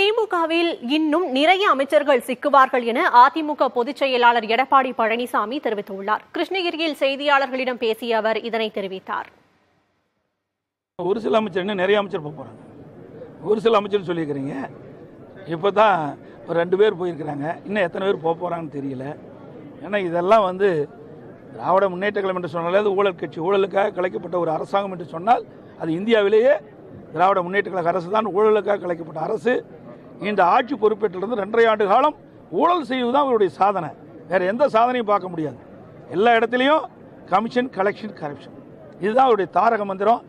திமுகவில் இன்னும் நிறைய அமைச்சர்கள் சிக்குவார்கள் என அதிமுக பொதுச் செயலாளர் எடப்பாடி பழனிசாமி தெரிவித்துள்ளார். கிருஷ்ணகிரியில் செய்தியாளர்களிடம் பேசிய அவர் இதனை தெரிவித்தார். ஒரு சில அமைச்சர் நிறைய அமைச்சர் போக போகிறாங்க ஒரு சில அமைச்சர் சொல்லியிருக்கிறீங்க. இப்போ தான் ஒரு ரெண்டு பேர் போயிருக்கிறாங்க. இன்னும் எத்தனை பேர் போக போகிறாங்கன்னு தெரியல. ஏன்னா இதெல்லாம் வந்து திராவிட முன்னேற்ற கழகம் என்று சொன்னாலே அது ஊழல் கட்சி. ஊழலுக்காக கலைக்கப்பட்ட ஒரு அரசாங்கம் என்று சொன்னால் அது இந்தியாவிலேயே திராவிட முன்னேற்ற கழக அரசு தான் ஊழலுக்காக கலைக்கப்பட்ட அரசு. இந்த ஆட்சி பொறுப்பேற்றிலிருந்து ரெண்டரை ஆண்டு காலம் ஊழல் செய்வது தான் அவருடைய சாதனை. வேற எந்த சாதனையும் பார்க்க முடியாது. எல்லா இடத்துலையும் கமிஷன் கலெக்ஷன் கரப்ஷன் இதுதான் அவருடைய தாரக மந்திரம்.